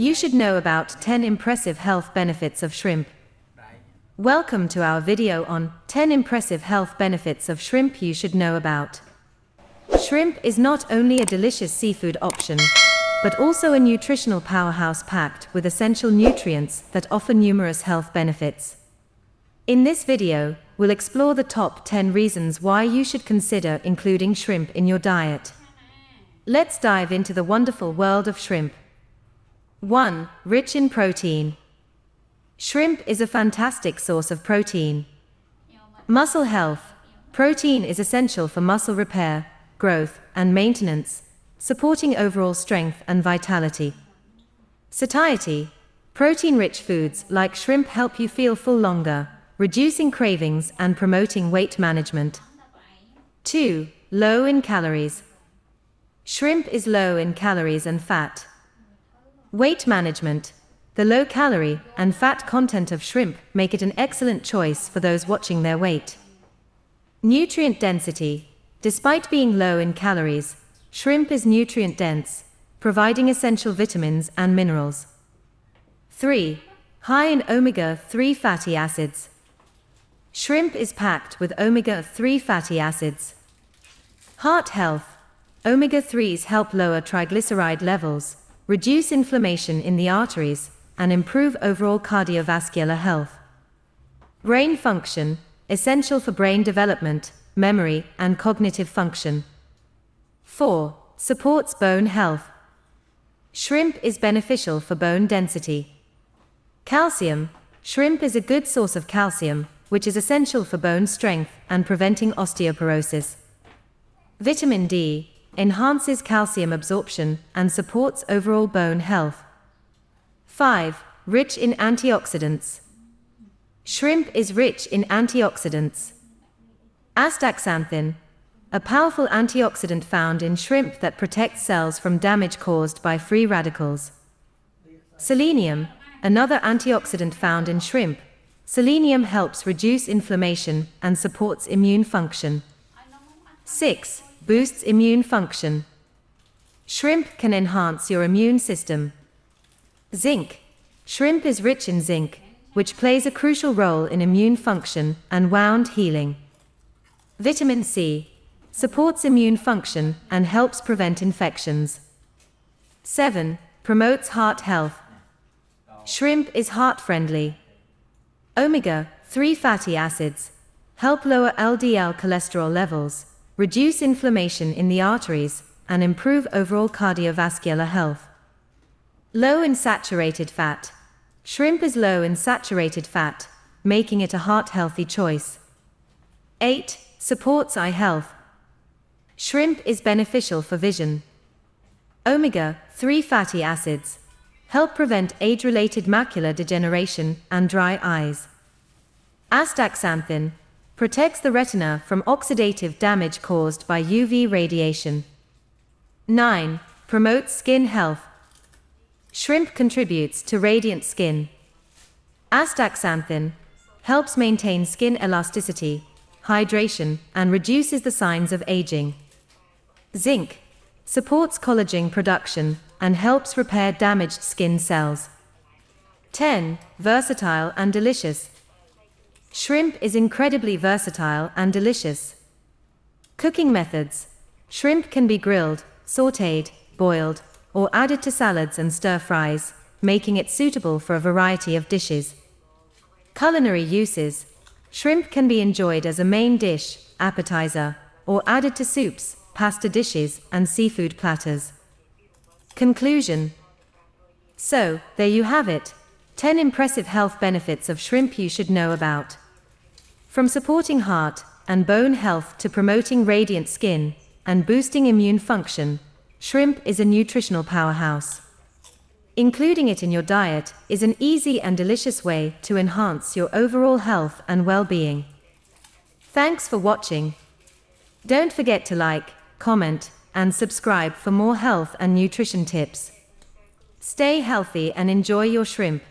You should know about 10 impressive health benefits of shrimp. Welcome to our video on 10 impressive health benefits of shrimp you should know about. Shrimp is not only a delicious seafood option, but also a nutritional powerhouse packed with essential nutrients that offer numerous health benefits. In this video, we'll explore the top 10 reasons why you should consider including shrimp in your diet. Let's dive into the wonderful world of shrimp. 1. Rich in protein. Shrimp is a fantastic source of protein. Muscle health. Protein is essential for muscle repair, growth, and maintenance, supporting overall strength and vitality. Satiety. Protein-rich foods like shrimp help you feel full longer, reducing cravings and promoting weight management. 2. Low in calories. Shrimp is low in calories and fat. Weight management. The low calorie and fat content of shrimp make it an excellent choice for those watching their weight. Nutrient density. Despite being low in calories, shrimp is nutrient dense, providing essential vitamins and minerals. 3. High in omega 3 fatty acids. Shrimp is packed with omega 3 fatty acids. Heart health. Omega 3s help lower triglyceride levels, reduce inflammation in the arteries, and improve overall cardiovascular health. Brain function, essential for brain development, memory, and cognitive function. 4. Supports bone health. Shrimp is beneficial for bone density. Calcium. Shrimp is a good source of calcium, which is essential for bone strength and preventing osteoporosis. Vitamin D enhances calcium absorption and supports overall bone health. 5. Rich in antioxidants. Shrimp is rich in antioxidants. Astaxanthin, a powerful antioxidant found in shrimp that protects cells from damage caused by free radicals. Selenium, another antioxidant found in shrimp. Selenium helps reduce inflammation and supports immune function. 6. Boosts immune function. Shrimp can enhance your immune system. Zinc. Shrimp is rich in zinc, which plays a crucial role in immune function and wound healing. Vitamin C supports immune function and helps prevent infections. 7. Promotes heart health. Shrimp is heart friendly. Omega 3 fatty acids help lower LDL cholesterol levels, reduce inflammation in the arteries, and improve overall cardiovascular health. Low in saturated fat. Shrimp is low in saturated fat, making it a heart healthy choice. 8. Supports eye health. Shrimp is beneficial for vision. Omega 3 fatty acids help prevent age related macular degeneration and dry eyes. Astaxanthin protects the retina from oxidative damage caused by UV radiation. 9. Promotes skin health. Shrimp contributes to radiant skin. Astaxanthin helps maintain skin elasticity hydration, and reduces the signs of aging. Zinc supports collagen production and helps repair damaged skin cells. 10. Versatile and delicious. Shrimp is incredibly versatile and delicious. Cooking methods. Shrimp can be grilled, sautéed, boiled, or added to salads and stir fries, making it suitable for a variety of dishes. Culinary uses. Shrimp can be enjoyed as a main dish, appetizer, or added to soups, pasta dishes, and seafood platters. Conclusion So, there you have it 10 impressive health benefits of shrimp you should know about. From supporting heart and bone health to promoting radiant skin and boosting immune function, shrimp is a nutritional powerhouse. Including it in your diet is an easy and delicious way to enhance your overall health and well-being. Thanks for watching. Don't forget to like, comment, and subscribe for more health and nutrition tips. Stay healthy and enjoy your shrimp.